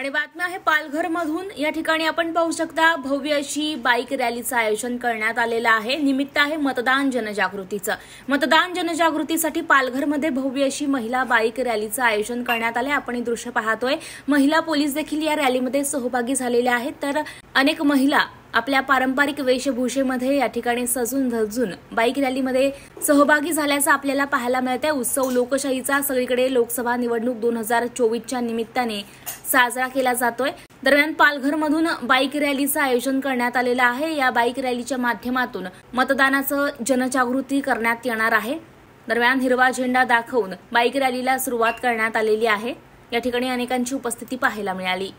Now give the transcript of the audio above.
आणि बातम्या आहे पालघर मधून या ठिकाणी आपण पाहू शकता भव्य अशी बाईक रॅलीचं आयोजन करण्यात आलेलं आहे. निमित्त आहे मतदान जनजागृतीचं. मतदान जनजागृतीसाठी पालघरमध्ये भव्य अशी महिला बाईक रॅलीचं आयोजन करण्यात आलंय. आपण हे दृश्य पाहतोय. महिला पोलीस देखील या रॅलीमध्ये सहभागी झालेल्या आहेत. तर अनेक महिला आपल्या पारंपरिक वेशभूषेमध्ये या ठिकाणी सजून धजून बाईक रॅलीमध्ये सहभागी झाल्याचं आपल्याला पाहायला मिळत आहे उत्सव लोकशाहीचा सगळीकडे लोकसभा निवडणूक दोन हजार चोवीसच्या निमित्ताने साजरा केला जातोय. दरम्यान पालघरमधून बाईक रॅलीचं आयोजन करण्यात आलेलं आहे. या बाईक रॅलीच्या माध्यमातून मतदानाचं जनजागृती करण्यात येणार आहे. दरम्यान हिरवा झेंडा दाखवून बाईक रॅलीला सुरुवात करण्यात आलेली आहे. या ठिकाणी अनेकांची उपस्थिती पाहायला मिळाली.